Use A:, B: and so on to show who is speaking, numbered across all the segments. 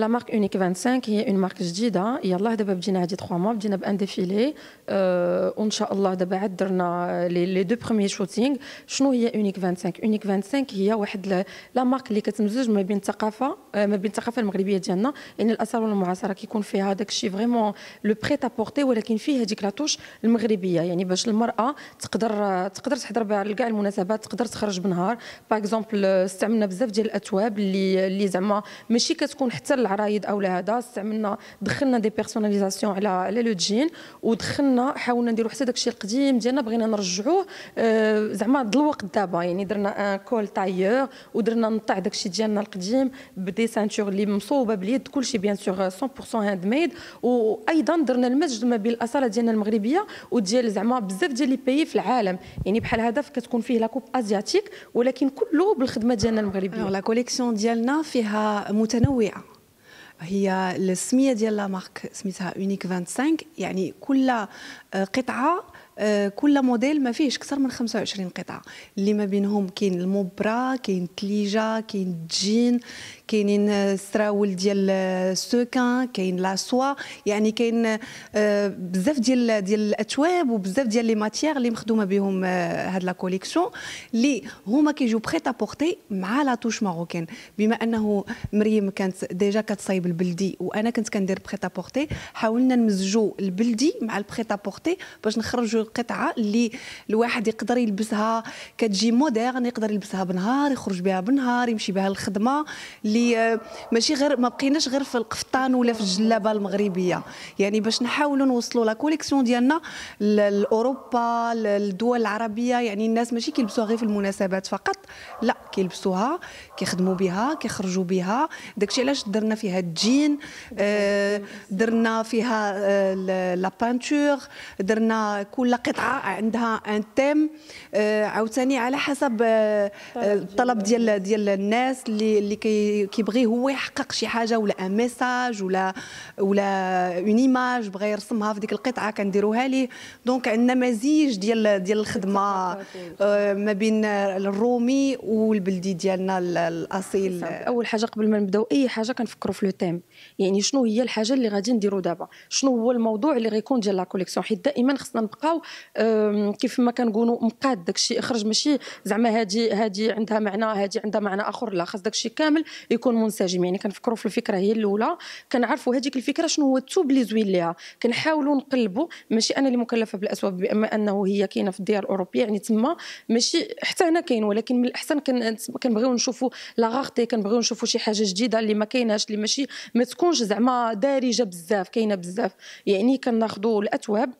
A: la marque Unique 25 هي une marque جديده يلاه دابا بدينا هادي 3 mois بدينا par un défilé أه وان شاء الله دابا عاد درنا les deux premiers shootings شنو هي Unique 25 Unique 25 هي واحد la marque اللي كتمزج ما بين الثقافه ما بين الثقافه المغربيه ديالنا يعني الاثار والمعاصره كيكون فيها داك الشيء vraiment le prêt-à-porter ولكن فيه هذيك la touche المغربيه يعني باش المراه تقدر تقدر تحضر بها لكاع المناسبات تقدر تخرج بنهار par exemple استعملنا بزاف ديال الاثواب اللي اللي زعما ماشي كتكون حتى العرايد أو هذا استعملنا دخلنا des personnalisations على على le jean ودخلنا حاولنا نديروا حتى داكشي القديم ديالنا بغينا نرجعوه آه زعما الوقت دابا. يعني درنا un col tailleur ودرنا نطع داكشي ديالنا القديم ب des ceintures اللي مصوبة باليد كلشي bien sûr 100% handmade وأيضا درنا المزج ما بين الأصالة ديالنا المغربية وديال زعما بزاف ديال les pays في العالم. يعني بحال هذا كتكون فيه la coupe asiatique ولكن كله بالخدمة ديالنا المغربية.
B: la collection ديالنا فيها متنوعة. هي السمية ديال la marque سميتها Unique 25 يعني كل قطعة كل موديل ما فيهش أكثر من 25 قطعة. اللي ما بينهم كاين الموبرا كاين تليجا كاين جين كاينين السراول ديال ال sequin كاين la soie يعني كاين بزاف ديال ديال الاثواب وبزاف ديال les matières اللي مخدومة بهم هاد la collection اللي هما كيجيو prêt-à-porter مع la touche marocaine بما أنه مريم كانت déjà كتصايب البلدي وأنا كنت كندير prêt-à-porter حاولنا نمزجوا البلدي مع ال prêt-à-porter باش نخرجوا القطعة اللي الواحد يقدر يلبسها كتجي moderne يقدر يلبسها بنهار يخرج بها بنهار يمشي بها للخدمة اللي ماشي غير ما بقيناش غير في القفطان ولا في الجلابة المغربية. يعني باش نحاولوا نوصلوا la collection ديالنا لأوروبا للدول العربية. يعني الناس ماشي كيلبسوها غير في المناسبات فقط. لا كيلبسوها كيخدموا بها كيخرجوا بها. داكشي علاش درنا فيها الجين آه، درنا فيها آه، la peinture درنا كل قطعة عندها un thème آه، عاوتاني على حسب الطلب ديال ديال الناس اللي اللي كيبغي هو يحقق شي حاجة ولا un message ولا ولا une image بغى يرسمها في ديك القطعة كنديروها ليه. donc عندنا مزيج ديال ديال الخدمة ما بين الرومي والبلدي ديالنا الأصيل.
A: أول حاجة قبل ما نبدأو أي حاجة كنفكروا في le thème يعني شنو هي الحاجة اللي غادي نديرو دابا؟ شنو هو الموضوع اللي غيكون ديال la collection حيت دائما خصنا نبقاو كيف ما كنقولوا مقاد داكشي إخرج ماشي زعما هادي هادي عندها معنى هادي عندها معنى آخر لا خاص داكشي كامل يكون منسجم. يعني كنفكروا في الفكرة هي الأولى. كنعرفوا هذيك الفكرة شنو هو الثوب اللي زوين ليها. كنحاولوا نقلبوا. ماشي أنا اللي مكلفة بالاسواق بما أنه هي كاينة في الديار الأوروبية. يعني تما ماشي حتى هنا كاين ولكن من الأحسن كنبغيو نشوفوا لاغارتي كنبغيو نشوفوا شي حاجة جديدة اللي ما كايناش اللي ماشي ما تكونش زعما دارجة بزاف كاينة بزاف. يعني كناخذوا الاثواب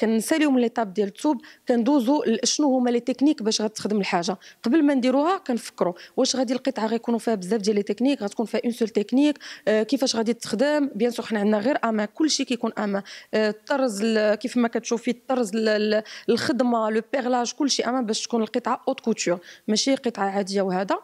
A: كنساليو من l'étape ديال الثوب كندوزو شنو هما les techniques باش غتخدم الحاجة. قبل ما نديروها كنفكروا واش غادي القطعة غيكونوا فيها بزاف ديال les techniques غتكون فيها une seule technique آه كيفاش غادي تخدم. bien sûr حنا عندنا غير à main كلشي كيكون à main. آه الطرز كيف ما كتشوفي الطرز الخدمة le perlage كلشي à main باش تكون القطعة haute couture ماشي قطعة عادية وهذا.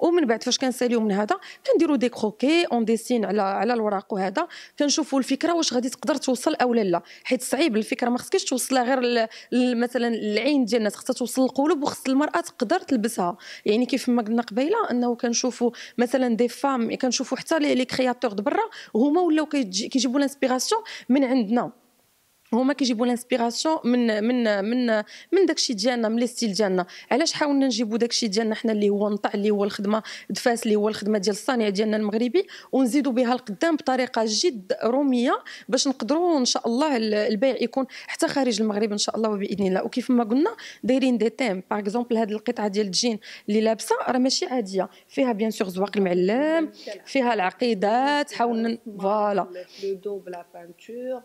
A: ومن بعد فاش كنساليو من هذا كنديروا des croquis un dessin على على الوراق وهذا. كنشوفوا الفكرة واش غادي تقدر توصل أو لا حيت صعيب الفكرة ما خصكش توصلها غير مثلا العين ديال الناس خصها توصل للقلوب وخص المرأة تقدر تلبسها. يعني كيف ما قلنا قبيلة أنه كنشوفوا مثلا des femmes كنشوفوا حتى les créateurs برا هما ولاو كيجيبوا ال inspiration من عندنا. هما كيجيبوا ال inspiration من من من من داكشي ديالنا من les styles ديالنا. علاش حاولنا نجيبوا داكشي ديالنا حنا اللي هو نطع اللي هو الخدمة د فاس اللي هو الخدمة ديال الصانع ديالنا المغربي ونزيدوا بها القدام بطريقة جد رومية باش نقدروا إن شاء الله البيع يكون حتى خارج المغرب إن شاء الله وبإذن الله. وكيف ما قلنا دايرين des thèmes. par exemple هذه القطعة ديال الجين اللي لابسة راه ماشي عادية. فيها bien sûr زواق المعلم فيها العقيدات حاولنا voilà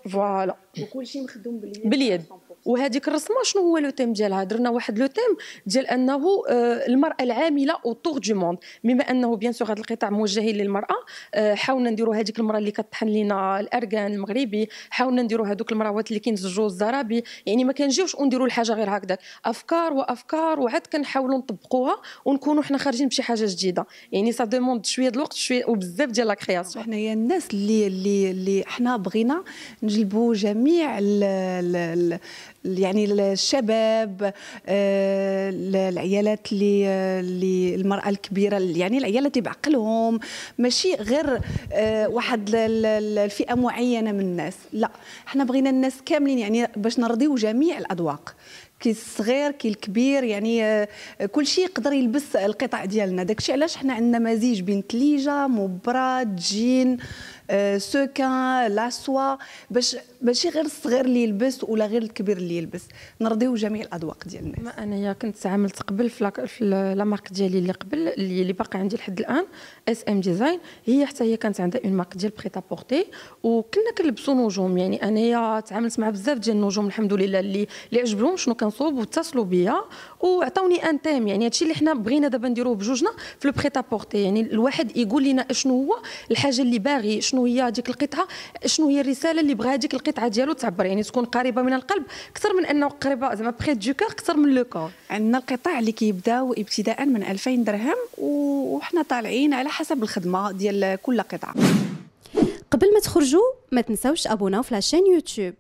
A: voilà
B: وكلشي مخدوم
A: باليد وهذيك الرسمة شنو هو le thème ديالها؟ درنا واحد le thème ديال أنه آه، المرأة العاملة autour du monde بما أنه bien sûr هذا القطاع موجهين للمرأة آه، حاولنا نديروا هذيك المرأة اللي كطحن لنا الأركان المغربي حاولنا نديروا هذوك المراوات اللي كينزجوا الزرابي. يعني ما كنجيوش ونديروا الحاجة غير هكذاك. أفكار وأفكار وعاد كنحاولوا نطبقوها ونكونوا حنا خارجين بشي حاجة جديدة. يعني ça demande شوية الوقت شوية وبزاف ديال la création
B: حنايا الناس اللي اللي اللي حنا بغينا نجلبوا جميع ال يعني الشباب آه، العيالات اللي اللي المراه الكبيرة يعني العيالات اللي بعقلهم ماشي غير آه، واحد الفئة معينة من الناس. لا إحنا بغينا الناس كاملين يعني باش نرضيو جميع الأذواق. كي الصغير كي الكبير يعني آه، كل شيء يقدر يلبس القطع ديالنا. داكشي علاش حنا عندنا مزيج بين تليجه مبرد جين. sequin la soie باش ماشي غير الصغير اللي يلبس ولا غير الكبير اللي يلبس. نرضيو جميع الأذواق ديال الناس.
A: ما انايا كنت عملت قبل في la marque ديالي اللي قبل اللي باقي عندي لحد الآن SM Design هي حتى هي كانت عندها une marque ديال prêt-à-porter وكنا كنلبسوا نجوم. يعني انايا تعاملت مع بزاف ديال النجوم الحمد لله اللي اللي عجبهم شنو كنصوب واتصلوا بيا. وعطاوني un thème يعني هادشي اللي حنا بغينا دابا نديروه بجوجنا في le prêt-à-porter يعني الواحد يقول لنا شنو هو الحاجة اللي باغي شنو هي هذيك القطعه شنو هي الرسالة اللي بغا هذيك القطعه ديالو تعبر؟ يعني تكون قريبة من القلب أكثر من أنه قريبة زعما près du corps أكثر من le corps
B: عندنا القطع اللي كيبداو ابتداء من 2000 درهم وحنا طالعين على حسب الخدمة ديال كل قطعه
C: قبل ما تخرجوا ما تنساوش أبوناو في la chaîne YouTube